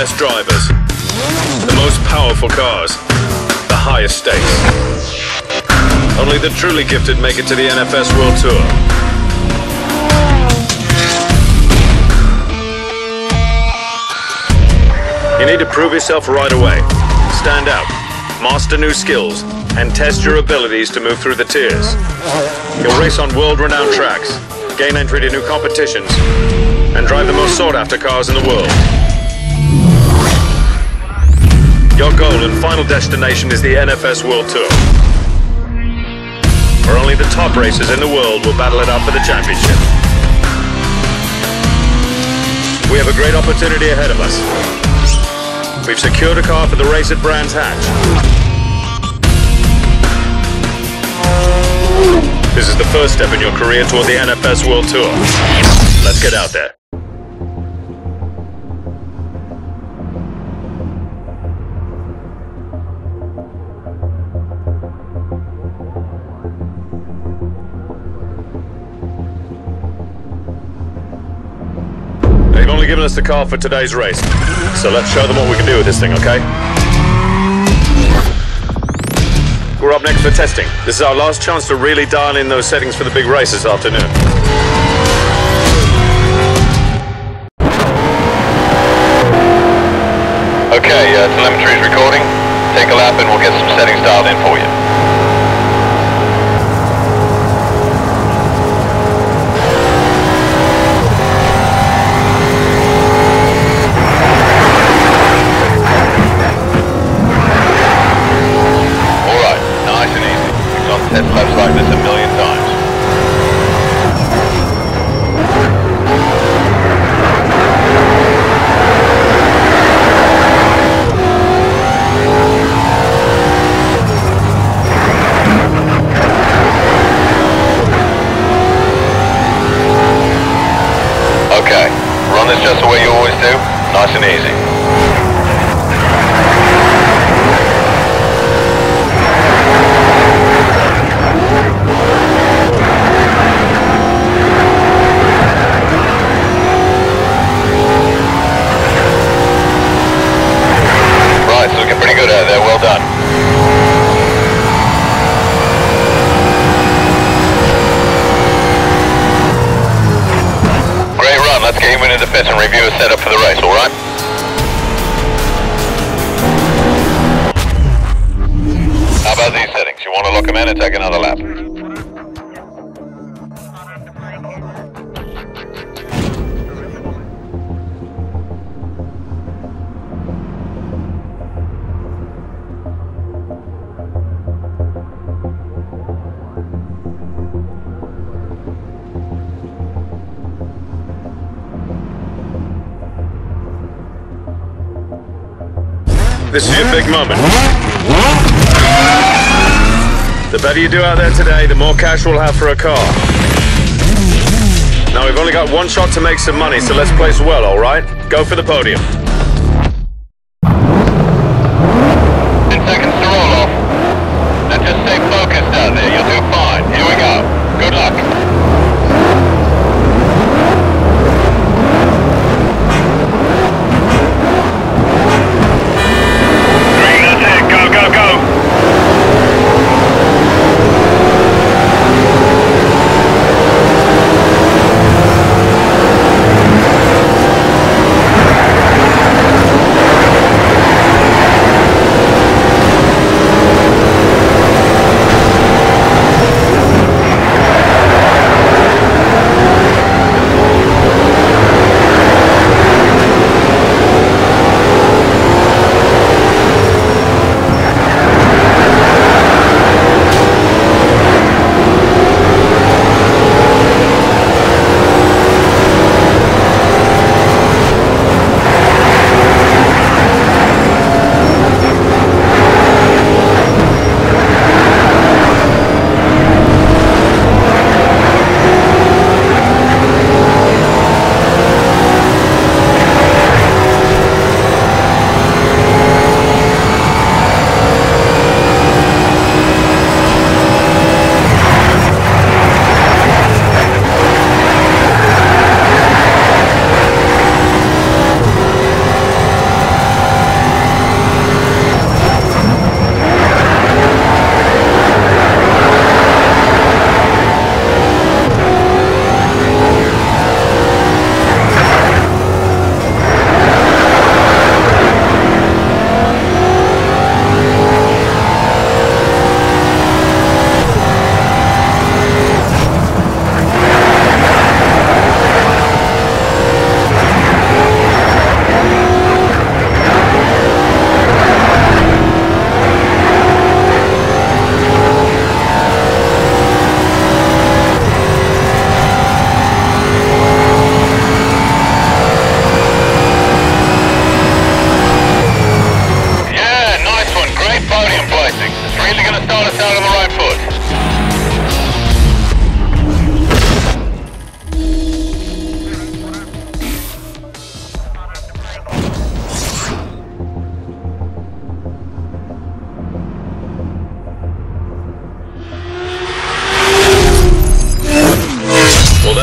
best drivers, the most powerful cars, the highest stakes. Only the truly gifted make it to the NFS World Tour. You need to prove yourself right away. Stand out, master new skills, and test your abilities to move through the tiers. You'll race on world-renowned tracks, gain entry to new competitions, and drive the most sought-after cars in the world. Your goal and final destination is the NFS World Tour. Where only the top racers in the world will battle it out for the championship. We have a great opportunity ahead of us. We've secured a car for the race at Brands Hatch. This is the first step in your career toward the NFS World Tour. Let's get out there. Given us the car for today's race, so let's show them what we can do with this thing, okay? We're up next for testing. This is our last chance to really dial in those settings for the big race this afternoon. Okay, uh, telemetry is recording. Take a lap and we'll get some settings dialed in for you. Right, it's This is your big moment. The better you do out there today, the more cash we'll have for a car. Now we've only got one shot to make some money, so let's place well, alright? Go for the podium.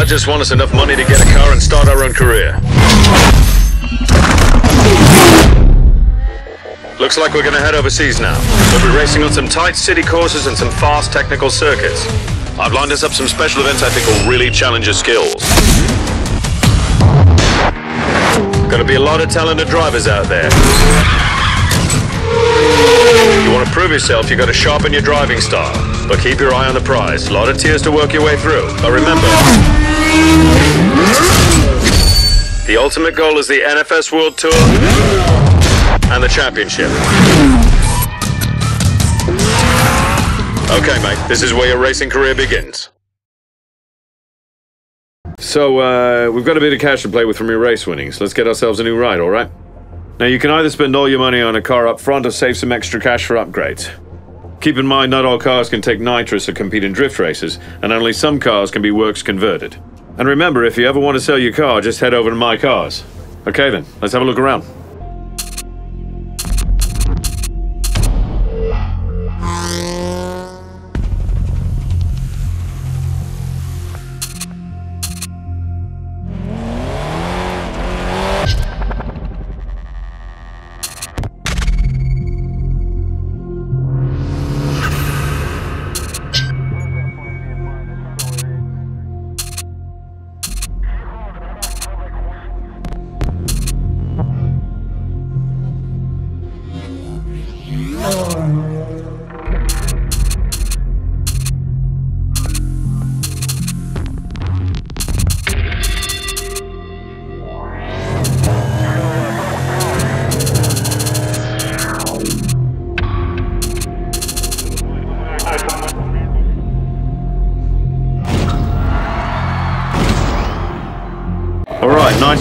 Just won us enough money to get a car and start our own career. Looks like we're gonna head overseas now. We'll be racing on some tight city courses and some fast technical circuits. I've lined us up some special events I think will really challenge your skills. Gonna be a lot of talented drivers out there. You want to prove yourself, you gotta sharpen your driving style. But keep your eye on the prize. A lot of tiers to work your way through. But remember, the ultimate goal is the NFS World Tour and the championship. Okay, mate, this is where your racing career begins. So, uh, we've got a bit of cash to play with from your race winnings. Let's get ourselves a new ride, alright? Now, you can either spend all your money on a car up front or save some extra cash for upgrades. Keep in mind, not all cars can take nitrous or compete in drift races, and only some cars can be works converted. And remember, if you ever want to sell your car, just head over to My Cars. Okay then, let's have a look around.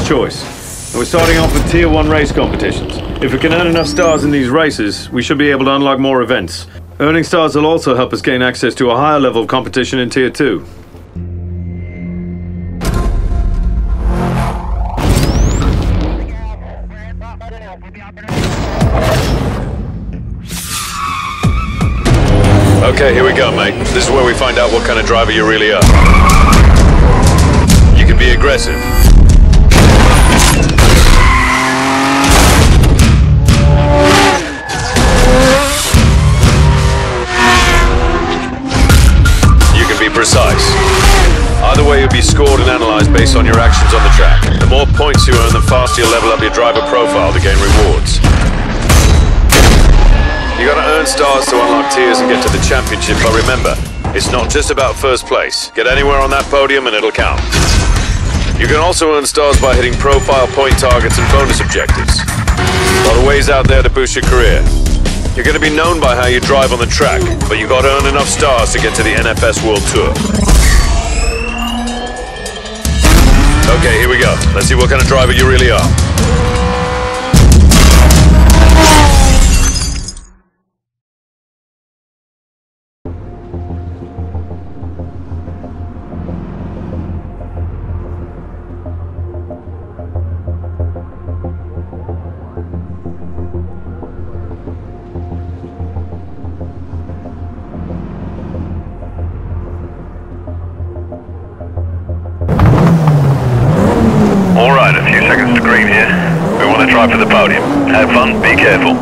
Choice. And we're starting off with Tier 1 race competitions. If we can earn enough stars in these races, we should be able to unlock more events. Earning stars will also help us gain access to a higher level of competition in Tier 2. Okay, here we go, mate. This is where we find out what kind of driver you really are. You can be aggressive. Be scored and analyzed based on your actions on the track. The more points you earn, the faster you level up your driver profile to gain rewards. You gotta earn stars to unlock tiers and get to the championship, but remember, it's not just about first place. Get anywhere on that podium and it'll count. You can also earn stars by hitting profile point targets and bonus objectives. A lot of ways out there to boost your career. You're gonna be known by how you drive on the track, but you gotta earn enough stars to get to the NFS World Tour. Okay, here we go. Let's see what kind of driver you really are. Try for the podium. Have fun, be careful.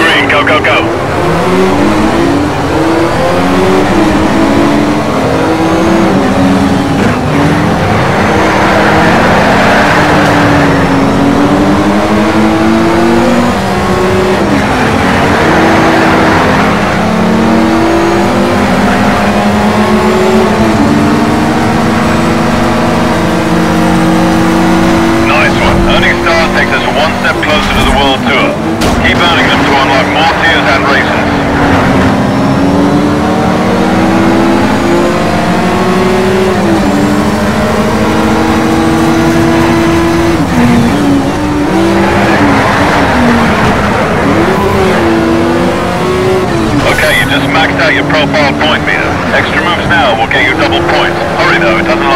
Green, go, go, go. Nice one. Earning stars takes us one step closer to the World Tour. Keep earning them to unlock more tiers and races. Okay, you just maxed out your profile point meter. Extra moves double points. Hurry though, it doesn't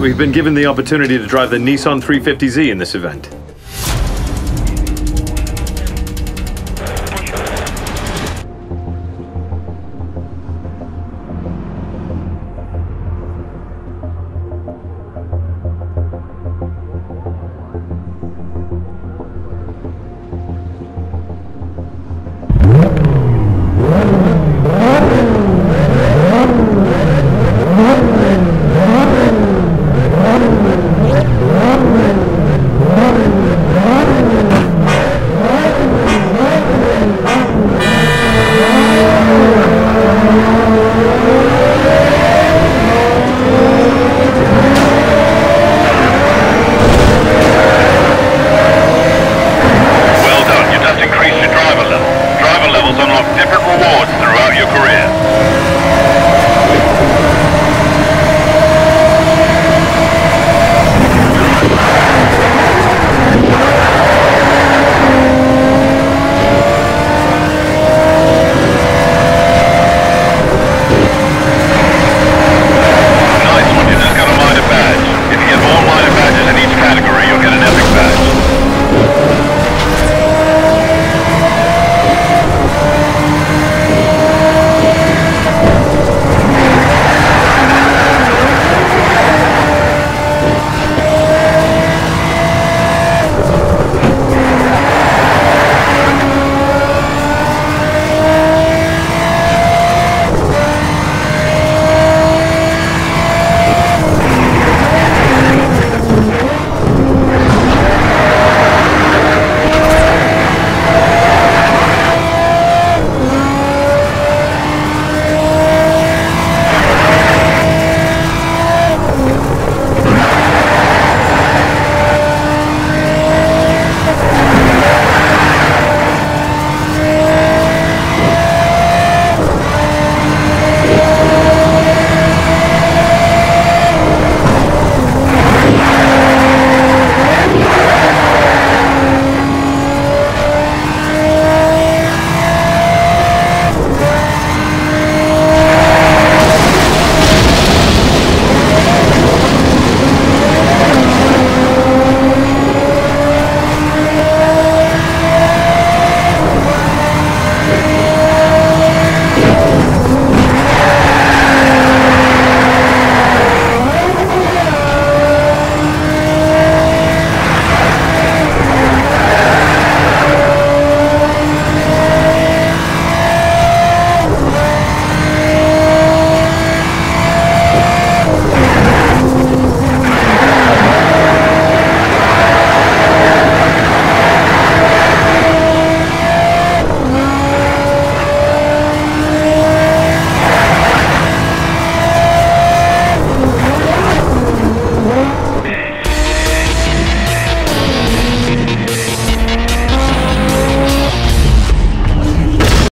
we've been given the opportunity to drive the Nissan 350Z in this event. unlock different rewards throughout your career.